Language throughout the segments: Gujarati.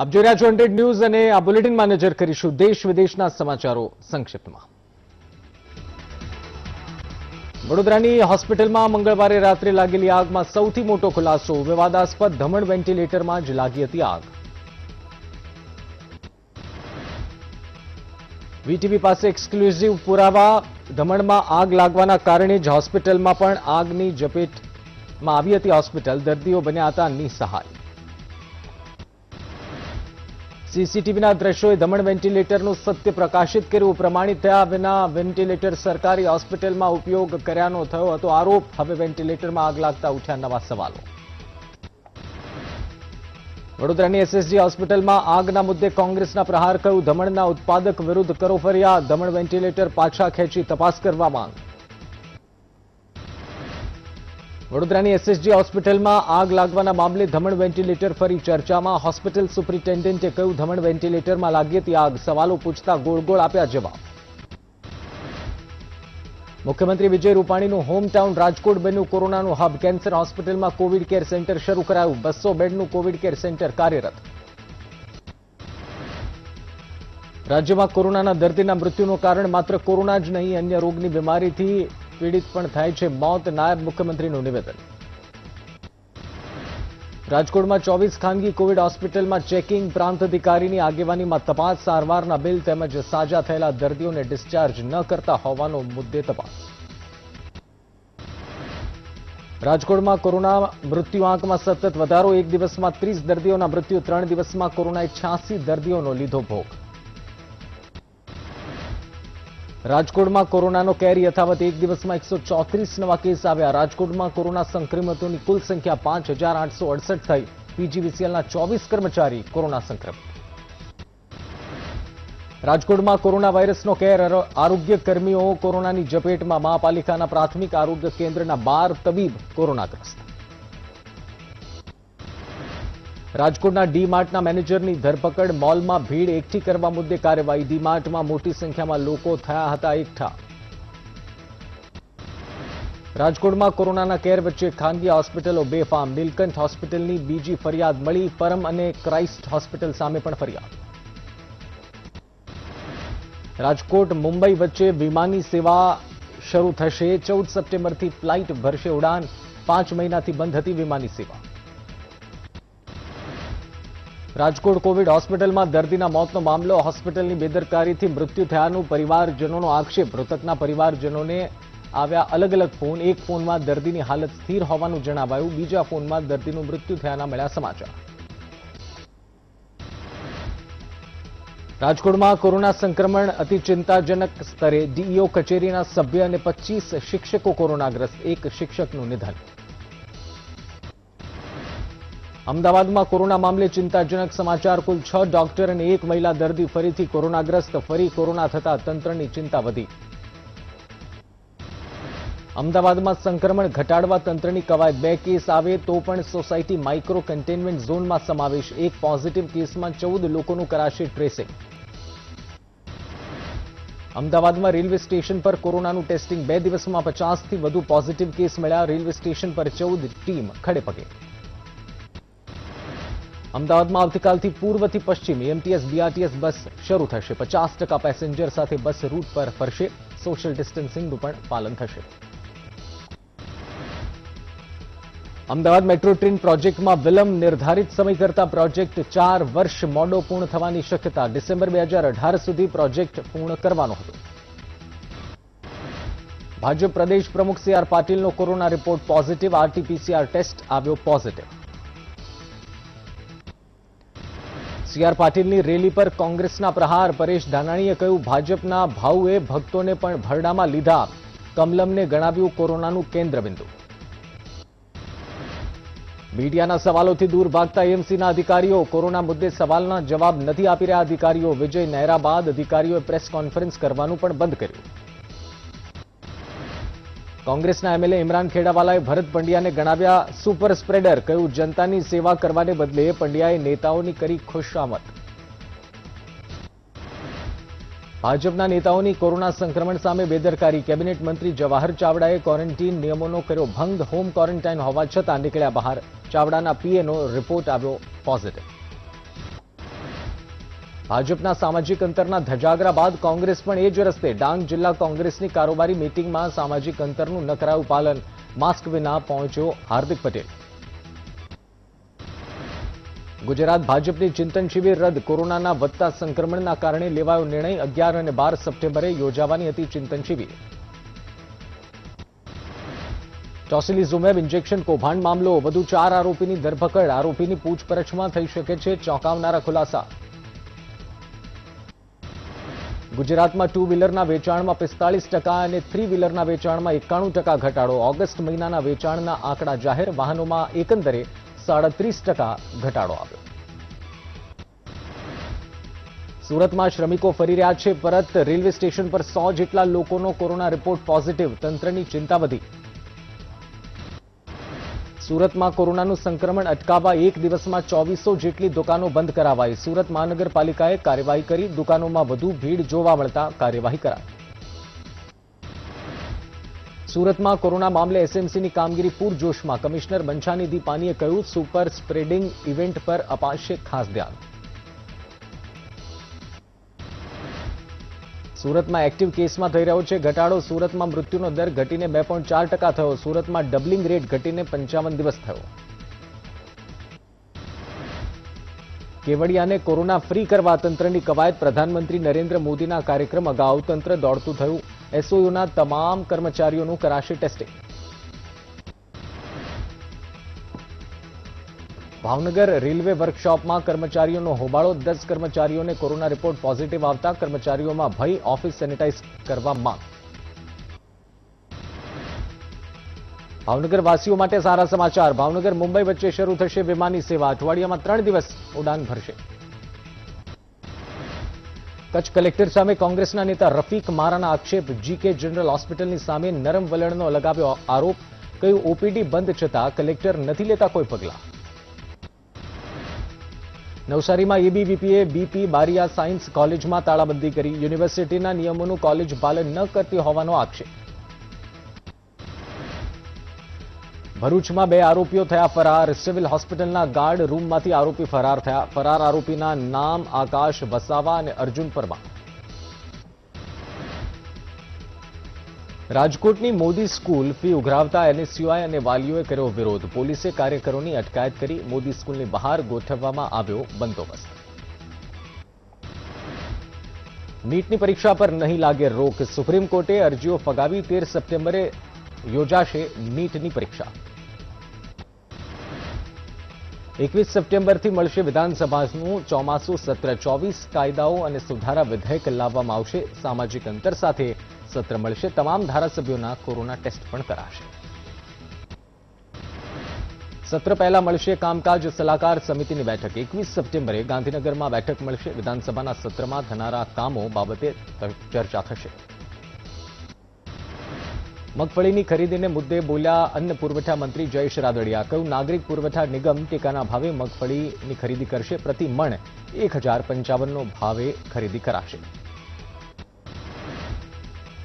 આપ જોઈ રહ્યા છો હંડ્રેડ ન્યૂઝ અને આ બુલેટિનમાં નજર કરીશું દેશ વિદેશના સમાચારો સંક્ષિપ્તમાં. વડોદરાની હોસ્પિટલમાં મંગળવારે રાત્રે લાગેલી આગમાં સૌથી મોટો ખુલાસો, વિવાદાસ્પદ ધમણ વેન્ટિલેટરમાં જ લાગી હતી આગ. વીટીવી પાસે એક્સક્લુઝિવ પુરાવા, ધમણમાં આગ લાગવાના કારણે જ હોસ્પિટલમાં પણ આગની ઝપેટમાં આવી હતી હોસ્પિટલ. દર્દીઓ બન્યા હતા નિસહાય. સીસીટીવીના દ્રશ્યોએ દમણ વેન્ટિલેટરનું સત્ય પ્રકાશિત કર્યું. પ્રમાણિત થયા વિના વેન્ટિલેટર સરકારી હોસ્પિટલમાં ઉપયોગ કર્યાનો થયો હતો આરોપ. હવે વેન્ટિલેટરમાં આગ લાગતા ઉઠ્યા નવા સવાલો. વડોદરાની એસએસજી હોસ્પિટલમાં આગના મુદ્દે કોંગ્રેસના પ્રહાર કર્યું દમણના ઉત્પાદક વિરુદ્ધ કરો ફરિયાદ. દમણ વેન્ટિલેટર પાછા ખેંચી તપાસ કરવા માંગ. વડોદરાની એસએસજી હોસ્પિટલમાં આગ લાગવાના મામલે ધમણ વેન્ટિલેટર ફરી ચર્ચામાં. હોસ્પિટલ સુપ્રિન્ટેન્ડન્ટે કહ્યું, ધમણ વેન્ટિલેટરમાં લાગી હતી આગ. સવાલો પૂછતા ગોળ ગોળ આપ્યા જવાબ. મુખ્યમંત્રી વિજય રૂપાણીનું હોમટાઉન રાજકોટ બન્યું કોરોનાનું હબ કેન્સર હોસ્પિટલમાં કોવિડ કેર સેન્ટર શરૂ કરાયું. બસો બેડનું કોવિડ કેર સેન્ટર કાર્યરત. રાજ્યમાં કોરોનાના દર્દીના મૃત્યુનું કારણ માત્ર કોરોના જ નહીં, અન્ય રોગની બીમારીથી પીડિત પણ થાય છે મોત નાયબ મુખ્યમંત્રીનું નિવેદન. રાજકોટમાં ચોવીસ ખાનગી કોવિડ હોસ્પિટલમાં ચેકિંગ પ્રાંત અધિકારીની આગેવાનીમાં તપાસ, સારવારના બિલ તેમજ સાજા થયેલા દર્દીઓને ડિસ્ચાર્જ ન કરતા હોવાનો મુદ્દે તપાસ. રાજકોટમાં કોરોના મૃત્યુ આંકમાં સતત વધારો, એક દિવસમાં ત્રીસ દર્દીઓના મૃત્યુ, ત્રણ દિવસમાં કોરોનાએ છ્યાસી દર્દીઓનો લીધો ભોગ. રાજકોટમાં કોરોનાનો કેર યથાવત એક દિવસમાં એકસો ચોત્રીસ નવા કેસ આવ્યા. રાજકોટમાં કોરોના સંક્રમિતોની કુલ સંખ્યા પાંચ હજાર આઠસો અડસઠ થઈ. પીજીવીસીએલના ચોવીસ કર્મચારી કોરોના સંક્રમિત. રાજકોટમાં કોરોના વાયરસનો કેર આરોગ્ય કર્મીઓ કોરોનાની ઝપેટમાં. મહાપાલિકાના પ્રાથમિક આરોગ્ય કેન્દ્રના બાર તબીબ કોરોનાગ્રસ્ત. રાજકોટના ડી માર્ટના મેનેજરની ધરપકડ, મોલમાં ભીડ એકઠી કરવા મુદ્દે કાર્યવાહી. ડી માર્ટમાં મોટી સંખ્યામાં લોકો થયા હતા એકઠા. રાજકોટમાં કોરોનાના કેર વચ્ચે ખાનગી હોસ્પિટલો બેફામ. નીલકંઠ હોસ્પિટલની બીજી ફરિયાદ મળી. પરમ અને ક્રાઇસ્ટ હોસ્પિટલ સામે પણ ફરિયાદ. રાજકોટ, મુંબઈ વચ્ચે વિમાની સેવા શરૂ થશે. ચૌદ સપ્ટેમ્બરથી ફ્લાઇટ ભરશે ઉડાન. પાંચ મહિનાથી બંધ હતી વિમાની સેવા. રાજકોટ કોવિડ હોસ્પિટલમાં દર્દીના મોતનો મામલો, હોસ્પિટલની બેદરકારીથી મૃત્યુ થયાનું પરિવારજનોનો આક્ષેપ. મૃતકના પરિવારજનોને આવ્યા અલગ અલગ ફોન. એક ફોનમાં દર્દીની હાલત સ્થિર હોવાનું જણાવાયું. બીજા ફોનમાં દર્દીનું મૃત્યુ થયાના મળ્યા સમાચાર. રાજકોટમાં કોરોના સંક્રમણ અતિ ચિંતાજનક સ્તરે ડીઈઓ કચેરીના સભ્ય અને પચીસ શિક્ષકો કોરોનાગ્રસ્ત. એક શિક્ષકનું નિધન. અમદાવાદમાં કોરોના મામલે ચિંતાજનક સમાચાર. કુલ છ ડોક્ટર અને એક મહિલા દર્દી ફરીથી કોરોનાગ્રસ્ત, ફરી કોરોના થતા તંત્રની ચિંતા વધી. અમદાવાદમાં સંક્રમણ ઘટાડવા તંત્રની કવાયત. બે કેસ આવે તો પણ સોસાયટી માઇક્રો કન્ટેનમેન્ટ ઝોનમાં સમાવેશ. એક પોઝિટિવ કેસમાં ચૌદ લોકોનું કરાશે ટ્રેસિંગ અમદાવાદમાં રેલવે સ્ટેશન પર કોરોનાનું ટેસ્ટિંગ. બે દિવસમાં પચાસથી વધુ પોઝિટિવ કેસ મળ્યા. રેલવે સ્ટેશન પર ચૌદ ટીમ ખડે પગે અમદાવાદમાં આવતીકાલથી પૂર્વથી પશ્ચિમ એમટીએસ બીઆરટીએસ બસ શરૂ થશે. પચાસ ટકા પેસેન્જર સાથે બસ રૂટ પર ફરશે. સોશિયલ ડિસ્ટન્સિંગનું પણ પાલન થશે. અમદાવાદ મેટ્રો ટ્રેન પ્રોજેક્ટમાં વિલંબ નિર્ધારિત સમય કરતા પ્રોજેક્ટ ચાર વર્ષ મોડો પૂર્ણ થવાની શક્યતા ડિસેમ્બર બે હજાર અઢાર સુધી પ્રોજેક્ટ પૂર્ણ કરવાનો હતો. ભાજપ પ્રદેશ પ્રમુખ C R પાટીલનો corona report positive. RTPCR test આવ્યો પોઝિટિવ. સી આર પાટીલની રેલી પર કોંગ્રેસના પ્રહાર. પરેશ ધાનાણીએ કહ્યું, ભાજપના ભાવુએ ભક્તોને પણ ભરડામાં લીધા. કમલમને ગણાવ્યું કોરોનાનું કેન્દ્રબિંદુ. મીડિયાના સવાલોથી દૂર ભાગતા એએમસીના અધિકારીઓ કોરોના મુદ્દે સવાલના જવાબ નથી આપી રહ્યા અધિકારીઓ. વિજય નહેરા બાદ અધિકારીઓએ પ્રેસ કોન્ફરન્સ કરવાનું પણ બંધ કર્યું. કોંગ્રેસના એમએલએ ઇમરાન ખેડાવાલાએ ભરત પંડ્યાને ગણાવ્યા સુપર સ્પ્રેડર, કહ્યું, જનતાની સેવા કરવાને બદલે પંડ્યાએ નેતાઓની કરી ખુશામત. ભાજપના નેતાઓની કોરોના સંક્રમણ સામે બેદરકારી. કેબિનેટ મંત્રી જવાહર ચાવડાએ ક્વોરન્ટીન નિયમોનો કર્યો ભંગ. હોમ ક્વોરન્ટાઇન હોવા છતાં નીકળ્યા બહાર. ચાવડાના પીએનો રિપોર્ટ આવ્યો પોઝિટિવ. ભાજપના સામાજિક અંતરના ધજાગરા બાદ કોંગ્રેસ પણ એ જ રસ્તે ડાંગ જિલ્લા કોંગ્રેસની કારોબારી મીટિંગમાં સામાજિક અંતરનું ન પાલન. માસ્ક વિના પહોંચ્યો હાર્દિક પટેલ. ગુજરાત ભાજપની ચિંતન શિબિર રદ. કોરોનાના વધતા સંક્રમણના કારણે લેવાયો નિર્ણય અગિયાર અને બાર સપ્ટેમ્બરે યોજાવાની હતી ચિંતન શિબિર. ટોસિલિઝુમેબ ઇન્જેક્શન કૌભાંડ મામલો. વધુ ચાર આરોપીની ધરપકડ. આરોપીની પૂછપરછમાં થઈ શકે છે ચોંકાવનારા ખુલાસા. ગુજરાતમાં ટુ વ્હીલરના વેચાણમાં પિસ્તાલીસ ટકા અને થ્રી વ્હીલરના વેચાણમાં એકાણું ટકા ઘટાડો. ઓગસ્ટ મહિનાના વેચાણના આંકડા જાહેર. વાહનોમાં એકંદરે સાડત્રીસ ટકા ઘટાડો આવ્યો. સુરતમાં શ્રમિકો ફરી રહ્યા છે પરત. રેલવે સ્ટેશન પર સો જેટલા લોકોનો કોરોના રિપોર્ટ પોઝિટિવ. તંત્રની ચિંતા વધી. સુરતમાં કોરોનાનું સંક્રમણ અટકાવવા એક દિવસમાં ચોવીસો જેટલી દુકાનો બંધ કરાવાઈ. સુરત મહાનગરપાલિકાએ કાર્યવાહી કરી. દુકાનોમાં વધુ ભીડ જોવા મળતા કાર્યવાહી કરાઈ. સુરતમાં કોરોના મામલે એસએમસીની કામગીરી પૂરજોશમાં. કમિશનર બંછાનિધિ પાનીએ કહ્યું, સુપર સ્પ્રેડિંગ ઇવેન્ટ પર અપાશે ખાસ ધ્યાન. સુરતમાં એક્ટિવ કેસમાં થઈ રહ્યો છે. ઘટાડો સુરતમાં મૃત્યુનો દર ઘટીને બે થયો. સુરતમાં ડબલિંગ રેટ ઘટીને પંચાવન દિવસ થયો. કેવડિયાને કોરોના ફ્રી કરવા તંત્રની કવાયત પ્રધાનમંત્રી નરેન્દ્ર મોદીના કાર્યક્રમ અગાઉ તંત્ર દોડતું થયું. એસઓયુના તમામ કર્મચારીઓનું કરાશે ટેસ્ટિંગ ભાવનગર રેલવે વર્કશોપમાં કર્મચારીઓનો હોબાળો. દસ કર્મચારીઓને કોરોના રિપોર્ટ પોઝિટિવ આવતા કર્મચારીઓમાં ભય. ઓફિસ સેનિટાઇઝ કરવા માંગ. ભાવનગરવાસીઓ માટે સારા સમાચાર. ભાવનગર, મુંબઈ વચ્ચે શરૂ થશે વિમાની સેવા. અઠવાડિયામાં ત્રણ દિવસ ઉડાન ભરશે. કચ્છ કલેક્ટર સામે કોંગ્રેસના નેતા રફીક મારાના આક્ષેપ. જીકે જનરલ હોસ્પિટલની સામે નરમ વલણનો લગાવ્યો આરોપ. કહ્યું, ઓપીડી બંધ છતાં કલેક્ટર નથી લેતા કોઈ પગલાં. નવસારીમાં એબીવીપીએ બીપી બારિયા સાયન્સ કોલેજમાં તાળાબંધી કરી. યુનિવર્સિટીના નિયમોનું કોલેજ પાલન ન કરતી હોવાનો આક્ષેપ. ભરૂચમાં બે આરોપીઓ થયા ફરાર. સિવિલ હોસ્પિટલના ગાર્ડ રૂમમાંથી આરોપી ફરાર થયા. ફરાર આરોપીના નામ આકાશ વસાવા અને અર્જુન પરમાર. રાજકોટની મોદી સ્કૂલ ફી ઉઘરાવતા એનએસયુઆઈ અને વાલીઓએ કર્યો વિરોધ. પોલીસે કાર્યકરોની અટકાયત કરી મોદી સ્કૂલની બહાર ગોઠવવામાં આવ્યો બંદોબસ્ત. નીટની પરીક્ષા પર નહીં લાગે રોક. સુપ્રીમ કોર્ટે અરજીઓ ફગાવી તેર સપ્ટેમ્બરે યોજાશે નીટની પરીક્ષા. એકવીસ સપ્ટેમ્બરથી મળશે વિધાનસભાનું ચોમાસું સત્ર. ચોવીસ કાયદાઓ અને સુધારા વિધેયક લાવવામાં આવશે. સામાજિક અંતર સાથે સત્ર મળશે. તમામ ધારાસભ્યોના કોરોના ટેસ્ટ પણ કરાશે. સત્ર પહેલા મળશે કામકાજ સલાહકાર સમિતિની બેઠક. એકવીસ સપ્ટેમ્બરે ગાંધીનગરમાં બેઠક મળશે. વિધાનસભાના સત્રમાં થનારા કામો બાબતે ચર્ચા થશે. મગફળીની ખરીદીને મુદ્દે બોલ્યા અન્ન પુરવઠા મંત્રી જયેશ રાદડિયા. કહ્યું, નાગરિક પુરવઠા નિગમ ટેકાના ભાવે મગફળીની ખરીદી કરશે. પ્રતિ મણ એક ભાવે ખરીદી કરાશે.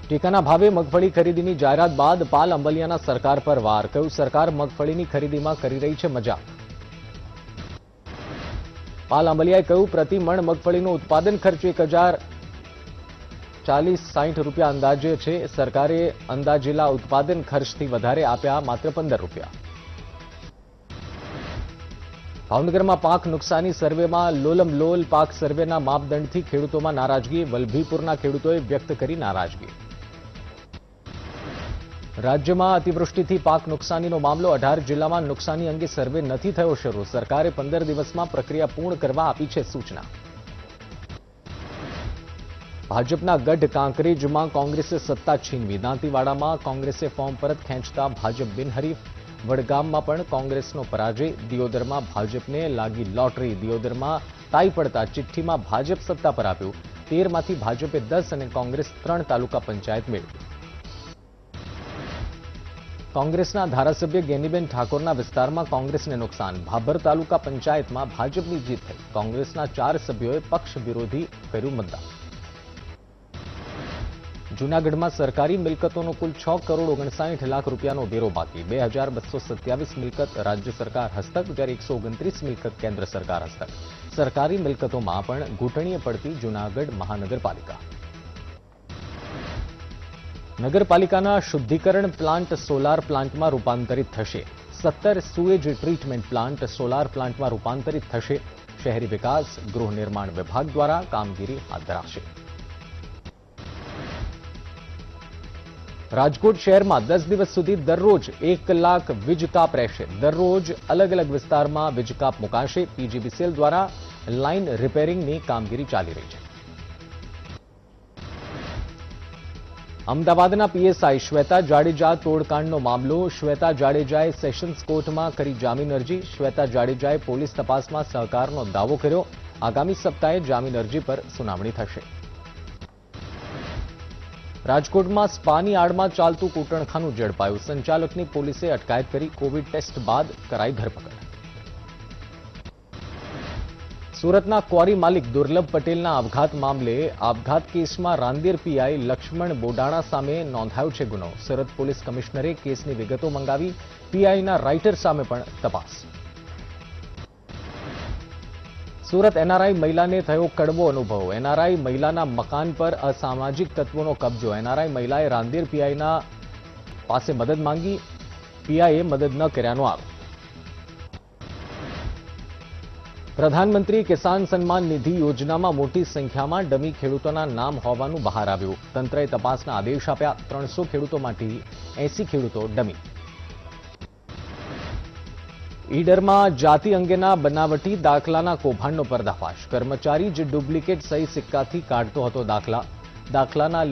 ટેકાના ભાવે મગફળી ખરીદીની જાહેરાત બાદ પાલ અંબલિયાના સરકાર પર વાર. કહ્યું, સરકાર મગફળીની ખરીદીમાં કરી રહી છે મજાક. પાલ અંબલિયાએ કહ્યું, પ્રતિ મણ મગફળીનું ઉત્પાદન ખર્ચ એક હજાર ચાલીસ સાઠ રૂપિયા અંદાજે છે. સરકારે અંદાજેલા ઉત્પાદન ખર્ચથી વધારે આપ્યા માત્ર પંદર રૂપિયા. ભાવનગરમાં પાક નુકસાની સર્વેમાં લોલમ લોલ પાક સર્વેના માપદંડથી ખેડૂતોમાં નારાજગી. વલભીપુરના ખેડૂતોએ વ્યક્ત કરી નારાજગી. રાજ્યમાં અતિવૃષ્ટિથી પાક નુકસાનીનો મામલો અઢાર જિલ્લામાં નુકસાની અંગે સર્વે નથી થયો શરૂ. સરકારે પંદર દિવસમાં પ્રક્રિયા પૂર્ણ કરવા આપી છે સૂચના. ભાજપના ગઢ કાંકરેજમાં કોંગ્રેસે સત્તા છીનવી. દાંતીવાડામાં કોંગ્રેસે ફોર્મ પરત ખેંચતા ભાજપ બિનહરીફ. વડગામમાં પણ કોંગ્રેસનો પરાજય. દિયોદરમાં ભાજપને લાગી લોટરી. દિયોદરમાં તાઈ પડતા ચિઠ્ઠીમાં ભાજપ સત્તા પર આવ્યું. તેરમાંથી ભાજપે દસ અને કોંગ્રેસ ત્રણ તાલુકા પંચાયત મેળવી. કોંગ્રેસના ધારાસભ્ય ગેનીબેન ઠાકોરના વિસ્તારમાં કોંગ્રેસને નુકસાન. ભાભર તાલુકા પંચાયતમાં ભાજપની જીત થઈ. કોંગ્રેસના ચાર સભ્યોએ પક્ષ વિરોધી કર્યું મતદાન જૂનાગઢમાં સરકારી મિલકતોનો કુલ છ કરોડ ઓગણસાઠ લાખ રૂપિયાનો વેરો બાકી. બે મિલકત રાજ્ય સરકાર હસ્તક, જ્યારે એકસો મિલકત કેન્દ્ર સરકાર હસ્તક. સરકારી મિલકતોમાં પણ ઘૂંટણીએ પડતી જૂનાગઢ મહાનગરપાલિકા. નગરપાલિકાના શુદ્ધિકરણ પ્લાન્ટ સોલાર પ્લાન્ટમાં રૂપાંતરિત થશે. સત્તર સુએજ ટ્રીટમેન્ટ પ્લાન્ટ સોલાર પ્લાન્ટમાં રૂપાંતરિત થશે. શહેરી વિકાસ, ગૃહ નિર્માણ વિભાગ દ્વારા કામગીરી હાથ ધરાશે. રાજકોટ શહેરમાં દસ દિવસ સુધી દરરોજ એક કલાક વીજ કાપ રહેશે. દરરોજ અલગ અલગ વિસ્તારમાં વીજ કાપ મુકાશે. પીજીબીસીએલ દ્વારા લાઇન રિપેરિંગની કામગીરી ચાલી રહી છે. અમદાવાદના પીએસઆઈ શ્વેતા જાડેજા તોડકાંડનો મામલો. શ્વેતા જાડેજાએ સેશન્સ કોર્ટમાં કરી જામીન અરજી. શ્વેતા જાડેજાએ પોલીસ તપાસમાં સહકારનો દાવો કર્યો. આગામી સપ્તાહે જામીન અરજી પર સુનાવણી થશે. રાજકોટમાં સ્પાની આડમાં ચાલતું કૂટણખાનું ઝડપાયું. સંચાલકની પોલીસે અટકાયત કરી કોવિડ ટેસ્ટ બાદ કરાઈ ધરપકડ. સુરતના ક્વારી માલિક દુર્લભ પટેલના આપઘાત મામલે આપઘાત કેસમાં રાંદેર પીઆઈ લક્ષ્મણ બોડાણા સામે નોંધાયો છે ગુનો. સુરત પોલીસ કમિશનરે કેસની વિગતો મંગાવી પીઆઈના રાઇટર સામે પણ તપાસ. સુરત એનઆરઆઈ મહિલાને થયો કડવો અનુભવ. એનઆરઆઈ મહિલાના મકાન પર અસામાજિક તત્વોનો કબજો. એનઆરઆઈ મહિલાએ રાંદેર પીઆઈના પાસે મદદ માંગી. પીઆઈએ મદદ ન કર્યાનો આરોપ. પ્રધાનમંત્રી કિસાન સન્માન નિધિ યોજનામાં મોટી સંખ્યામાં ડમી ખેડૂતોના નામ હોવાનું બહાર આવ્યું. તંત્રએ તપાસના આદેશ આપ્યા. ત્રણસો ખેડૂતોમાંથી એસી ખેડૂતો ડમી. ઈડરમાં જાતિ અંગેના બનાવટી દાખલાના કૌભાંડનો પર્દાફાશ. કર્મચારી જે ડુપ્લિકેટ સહી સિક્કાથી કાઢતો હતો દાખલા. દાખલાના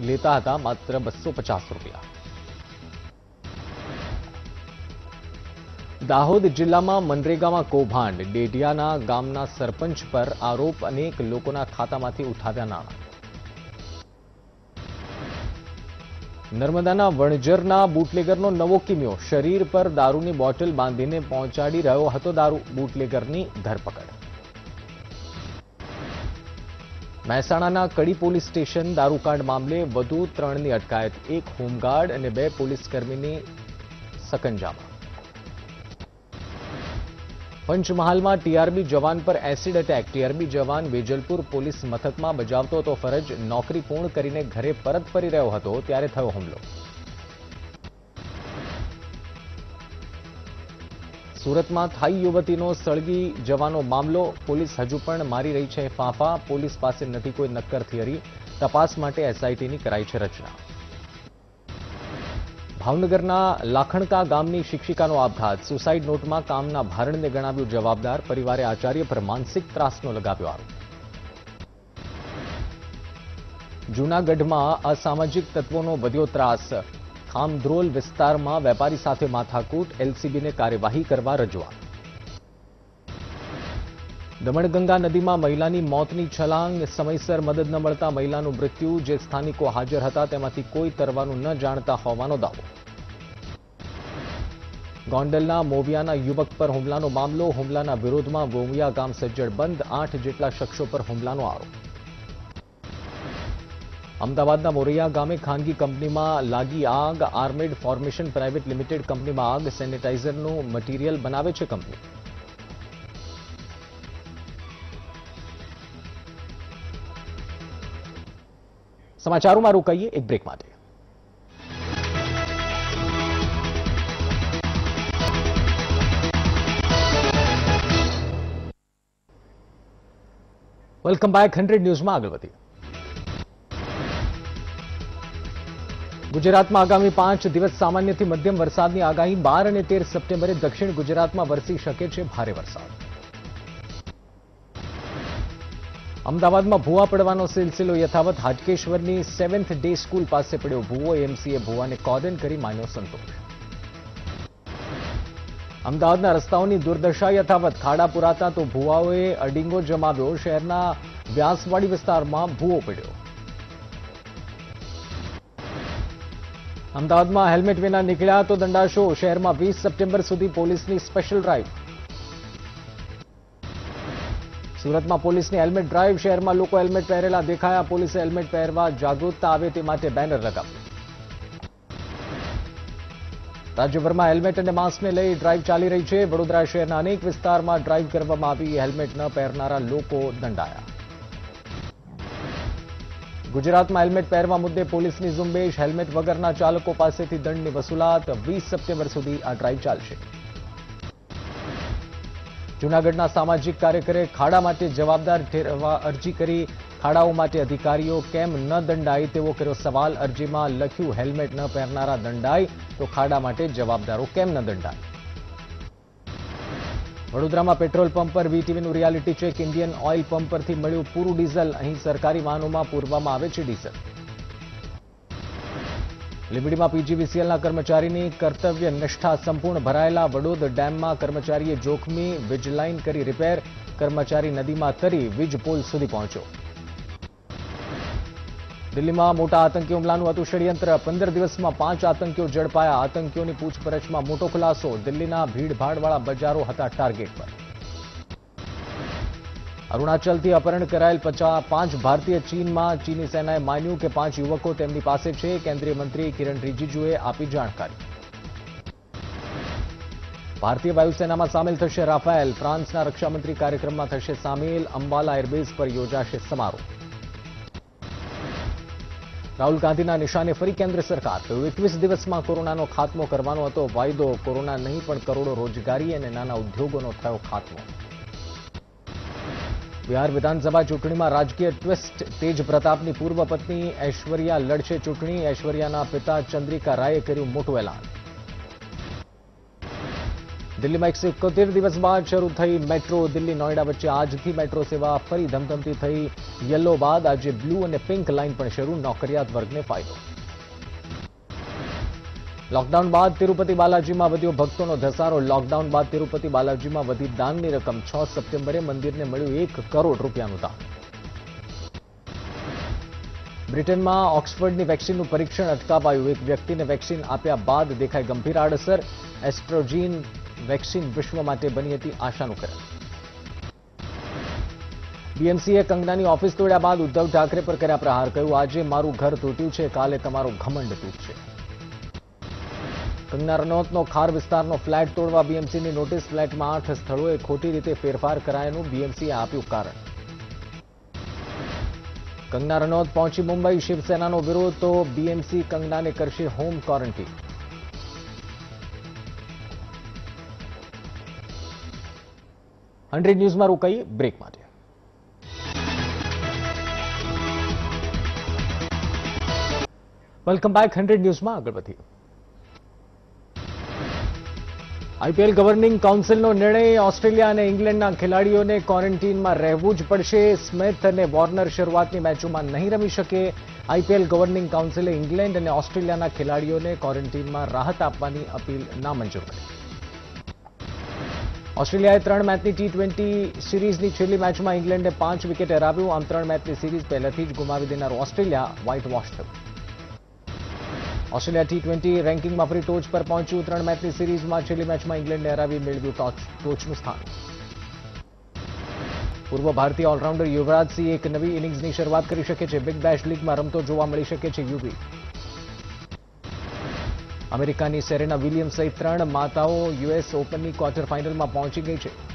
લેતા હતા માત્ર બસો રૂપિયા. દાહોદ જિલ્લામાં મનરેગામાં કૌભાંડ. ડેડિયાના ગામના સરપંચ પર આરોપ અનેક લોકોના ખાતામાંથી ઉઠાવ્યા નાણાં. નર્મદાના વણજરના બુટલેગરનો નવો કિમ્યો. શરીર પર દારૂની બોટલ બાંધીને પહોંચાડી રહ્યો હતો દારૂ. બુટલેગરની ધરપકડ. મહેસાણાના કડી પોલીસ સ્ટેશન દારૂકાંડ મામલે વધુ ત્રણની અટકાયત. એક હોમગાર્ડ અને બે પોલીસકર્મીની સકંજામાં પંચમહાલમાં ટીઆરબી જવાન પર એસિડ એટેક. ટીઆરબી જવાન વેજલપુર પોલીસ મથકમાં બજાવતો હતો ફરજ. નોકરી પૂર્ણ કરીને ઘરે પરત ફરી રહ્યો હતો ત્યારે થયો હુમલો. સુરતમાં થાઈ યુવતીનો સળગી જવાનો મામલો. પોલીસ હજુ પણ મારી રહી છે ફાંફા. પોલીસ પાસે નથી કોઈ નક્કર થિયરી. તપાસ માટે એસઆઈટીની કરાઈ છે રચના. ભાવનગરના લાખણકા ગામની શિક્ષિકાનો આપઘાત. સુસાઇડ નોટમાં કામના ભારણને ગણાવ્યું જવાબદાર. પરિવારે આચાર્ય પર માનસિક ત્રાસનો લગાવ્યો આરોપ. જૂનાગઢમાં અસામાજિક તત્વોનો વધ્યો ત્રાસ. ખામદ્રોલ વિસ્તારમાં વેપારી સાથે માથાકૂટ. એલસીબીને કાર્યવાહી કરવા રજૂઆત. દમણગંગા નદીમાં મહિલાની મોતની છલાંગ, સમયસર મદદ ન મળતા મહિલાનું મૃત્યુ, જે સ્થાનિકો હાજર હતા તેમાંથી કોઈ તરવાનું ન જાણતા હોવાનો દાવો. ગોંડલના મોવિયાના યુવક પર હુમલાનો મામલો, હુમલાના વિરોધમાં મોવિયા ગામ સજ્જડ બંધ, આઠ જેટલા શખ્સો પર હુમલાનો આરોપ. અમદાવાદના મોરૈયા ગામે ખાનગી કંપનીમાં લાગી આગ, આર્મેડ ફોર્મેશન પ્રાઇવેટ લિમિટેડ કંપનીમાં આગ, સેનિટાઇઝરનું મટીરિયલ બનાવે છે કંપની. સમાચારોમાં રોકાઈએ એક બ્રેક માટે. વેલકમ બેક હંડ્રેડ ન્યૂઝમાં આગળ વધીએ. ગુજરાતમાં આગામી પાંચ દિવસ સામાન્યથી મધ્યમ વરસાદની આગાહી બાર અને તેર સપ્ટેમ્બરે દક્ષિણ ગુજરાતમાં વરસી શકે છે ભારે વરસાદ. અમદાવાદમાં ભૂવા પડવાનો સિલસિલો યથાવત. હાટકેશ્વરની સેવન્થ ડે સ્કૂલ પાસે પડ્યો ભૂવો. એમસીએ ભૂવાને કોર્ડન કરી માન્યો સંતોષ. અમદાવાદના રસ્તાઓની દુર્દશા યથાવત. ખાડા પુરાતા તો ભૂવાઓએ અડિંગો જમાવ્યો. શહેરના વ્યાસવાડી વિસ્તારમાં ભૂવો પડ્યો. અમદાવાદમાં હેલ્મેટ વિના નીકળ્યા તો દંડાશો. શહેરમાં વીસ સપ્ટેમ્બર સુધી પોલીસની સ્પેશિયલ ડ્રાઈવ સુરતમાં પોલીસની હેલ્મેટ ડ્રાઈવ શહેરમાં લોકો હેલ્મેટ પહેરેલા દેખાયા. પોલીસે હેલ્મેટ પહેરવા જાગૃતતા આવે તે માટે બેનર લગાવ્યું. રાજ્યભરમાં હેલ્મેટ અને માસ્કને લઈ ડ્રાઈવ ચાલી રહી છે. વડોદરા શહેરના અનેક વિસ્તારમાં ડ્રાઈવ કરવામાં આવી. હેલ્મેટ ન પહેરનારા લોકો દંડાયા. ગુજરાતમાં હેલ્મેટ પહેરવા મુદ્દે પોલીસની ઝુંબેશ. હેલ્મેટ વગરના ચાલકો પાસેથી દંડની વસૂલાત. વીસ સપ્ટેમ્બર સુધી આ ડ્રાઈવ ચાલશે. જૂનાગઢના સામાજિક કાર્યકરે ખાડા માટે જવાબદાર ઠેરવા અરજી કરી. ખાડાઓ માટે અધિકારીઓ કેમ ન દંડાય તેવો કર્યો સવાલ. અરજીમાં લખ્યું, હેલ્મેટ ન પહેરનારા દંડાય, તો ખાડા માટે જવાબદારો કેમ ન દંડાય? વડોદરામાં પેટ્રોલ પંપ પર વીટીવીનું reality check, Indian oil pump પરથી મળ્યું પૂરું ડીઝલ. અહીં સરકારી વાહનોમાં પૂરવામાં આવે છે ડીઝલ. લીંબડીમાં પીજીવીસીએલના કર્મચારીની કર્તવ્ય નિષ્ઠા સંપૂર્ણ ભરાયેલા વડોદ ડેમમાં કર્મચારીએ જોખમી વીજલાઇન કરી રિપેર, કર્મચારી નદીમાં તરી વીજ પોલ સુધી પહોંચ્યો. દિલ્હીમાં મોટા આતંકી હુમલાનું હતું ષડયંત્ર પંદર દિવસમાં પાંચ આતંકીઓ ઝડપાયા. આતંકીઓની પૂછપરછમાં મોટો ખુલાસો. દિલ્હીના ભીડભાડવાળા બજારો હતા ટાર્ગેટ પર. અરુણાચલથી અપહરણ કરાયેલ પાંચ ભારતીય ચીનમાં ચીની સેનાએ માન્યું કે પાંચ યુવકો તેમની પાસે છે. કેન્દ્રીય મંત્રી કિરણ રિજિજુએ આપી જાણકારી. ભારતીય વાયુસેનામાં સામેલ થશે રાફેલ ફ્રાન્સના રક્ષામંત્રી કાર્યક્રમમાં થશે સામેલ. અંબાલા એરબેઝ પર યોજાશે સમારોહ. રાહુલ ગાંધીના નિશાને ફરી કેન્દ્ર સરકાર. તો એકવીસ દિવસમાં કોરોનાનો ખાત્મો કરવાનો હતો વાયદો. કોરોના નહીં, પણ કરોડો રોજગારી અને નાના ઉદ્યોગોનો થયો ખાત્મો. બિહાર વિધાનસભા ચૂંટણીમાં રાજકીય ટ્વિસ્ટ. તેજ પ્રતાપની પૂર્વ પત્ની ઐશ્વર્યા લડશે ચૂંટણી. ઐશ્વર્યાના પિતા ચંદ્રિકા રાયે કર્યું મોટું એલાન. દિલ્હીમાં એકસો એકોતેર દિવસ બાદ શરૂ થઈ મેટ્રો. દિલ્હી નોઈડા વચ્ચે આજથી મેટ્રો સેવા ફરી ધમધમતી થઈ. યલો બાદ આજે બ્લુ અને પિંક લાઇન પણ શરૂ. નોકરિયાત વર્ગને ફાયદો. લોકડાઉન બાદ તિરુપતિ બાલાજીમાં વધ્યો ભક્તોનો ધસારો. લોકડાઉન બાદ તિરુપતિ બાલાજીમાં વધી દાનની રકમ. છ સપ્ટેમ્બરે મંદિરને મળ્યું એક કરોડ રૂપિયાનું દાન. બ્રિટનમાં ઓક્સફર્ડની વેક્સિનનું પરીક્ષણ અટકાવાયું. એક વ્યક્તિને વેક્સિન આપ્યા બાદ દેખાઈ ગંભીર આડઅસર. એસ્ટ્રોજીન વેક્સિન વિશ્વ માટે બની હતી આશાનું કરણ. બીએમસીએ કંગનાની ઓફિસ તોડ્યા બાદ ઉદ્ધવ ઠાકરે પર કર્યા પ્રહાર. કહ્યું, આજે મારું ઘર તૂટ્યું છે. કાલે તમારો ઘમંડ તૂટશે. કંગના રનૌતનો ખાર વિસ્તારનો ફ્લેટ તોડવા બીએમસીની નોટિસ. ફ્લેટમાં આઠ સ્થળોએ ખોટી રીતે ફેરફાર કરાયાનું બીએમસીએ આપ્યું કારણ. કંગના રનૌત પહોંચી મુંબઈ. શિવસેનાનો વિરોધ તો બીએમસી કંગનાને કરશે હોમ ક્વોરન્ટીન. હંડ્રેડ ન્યૂઝમાં રોકાઈ બ્રેક માટે. વેલકમ બેક હંડ્રેડ ન્યૂઝમાં આગળ વધીએ. આઈપીએલ ગવર્નિંગ કાઉન્સિલનો નિર્ણય, ઓસ્ટ્રેલિયા અને ઇંગ્લેન્ડના ખેલાડીઓને ક્વોરન્ટીનમાં રહેવું જ પડશે. સ્મિથ અને વોર્નર શરૂઆતની મેચોમાં નહીં રમી શકે. આઈપીએલ ગવર્નિંગ કાઉન્સિલે ઇંગ્લેન્ડ અને ઓસ્ટ્રેલિયાના ખેલાડીઓને ક્વોરન્ટીનમાં રાહત આપવાની અપીલ નામંજૂર કરી. ઓસ્ટ્રેલિયાએ ત્રણ મેચની ટી ટ્વેન્ટી સિરીઝની છેલ્લી મેચમાં ઇંગ્લેન્ડે પાંચ વિકેટ હરાવ્યું. આમ ત્રણ મેચની સિરીઝ પહેલાથી જ ગુમાવી દેનાર ઓસ્ટ્રેલિયા વ્હાઇટ વોશ થયું. ઓસ્ટ્રેલિયા ટી ટ્વેન્ટી રેન્કિંગમાં ફરી ટોચ પર પહોંચ્યું. ત્રણ મેચની સિરીઝમાં છેલ્લી મેચમાં ઇંગ્લેન્ડને હરાવી મેળવ્યું ટોચનું સ્થાન. પૂર્વ ભારતીય ઓલરાઉન્ડર યુવરાજસિંહ એક નવી ઇનિંગ્સની શરૂઆત કરી શકે છે. બિગ બેશ લીગમાં રમતો જોવા મળી શકે છે યુવી. અમેરિકાની સેરેના વિલિયમ્સ સહિત ત્રણ માતાઓ યુએસ ઓપનની ક્વાર્ટર ફાઇનલમાં પહોંચી ગઈ છે.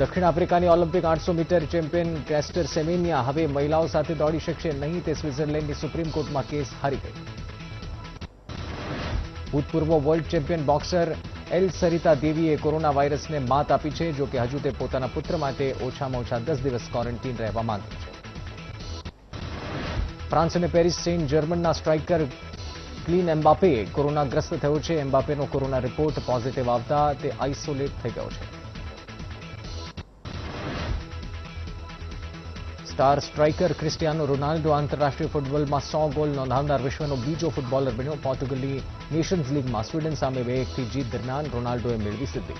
દક્ષિણ આફ્રિકાની ઓલિમ્પિક આઠસો મીટર ચેમ્પિયન કેસ્ટર સેમેનિયા હવે મહિલાઓ સાથે દોડી શકશે નહીં તે સ્વિટ્ઝરલેન્ડની સુપ્રીમ કોર્ટમાં કેસ હારી ગઈ. ભૂતપૂર્વ world champion boxer L Sarita દેવીએ corona વાયરસને માત આપી છે જોકે હજુ તે પોતાના પુત્ર માટે ઓછામાં ઓછા દસ દિવસ ક્વોરન્ટીન રહેવા માંગે છે. ફ્રાન્સ અને પેરિસ સેન્ટ જર્મનના સ્ટ્રાઇકર ક્લીન એમ્બાપે કોરોનાગ્રસ્ત થયો છે. એમ્બાપેનો કોરોના રિપોર્ટ પોઝિટિવ આવતા તે આઇસોલેટ થઈ ગયો છે. સ્ટાર સ્ટ્રાઇકર ક્રિસ્ટિયાનો રોનાલ્ડો આંતરરાષ્ટ્રીય ફૂટબોલમાં સો ગોલ નોંધાવનાર વિશ્વનો બીજો ફૂટબોલર બન્યો પોર્ટુગલની નેશન્સ લીગમાં સ્વીડન સામે બે એકથી જીત દરમિયાન રોનાલ્ડોએ મેળવી સિદ્ધિ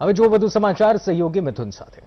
હવે જો વધુ સમાચાર, સહયોગી મિથુન સાથે.